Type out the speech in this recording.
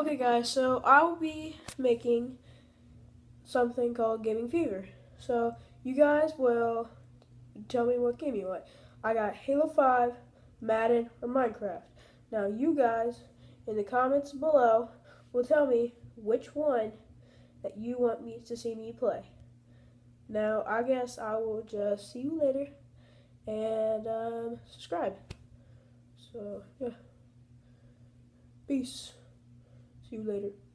Okay, guys, so I will be making something called Gaming Fever. So you guys will tell me what game you want. I got Halo 5, Madden, or Minecraft. Now you guys in the comments below will tell me which one that you want me to see me play. Now I guess I will just see you later and um, subscribe. So yeah, peace. See you later.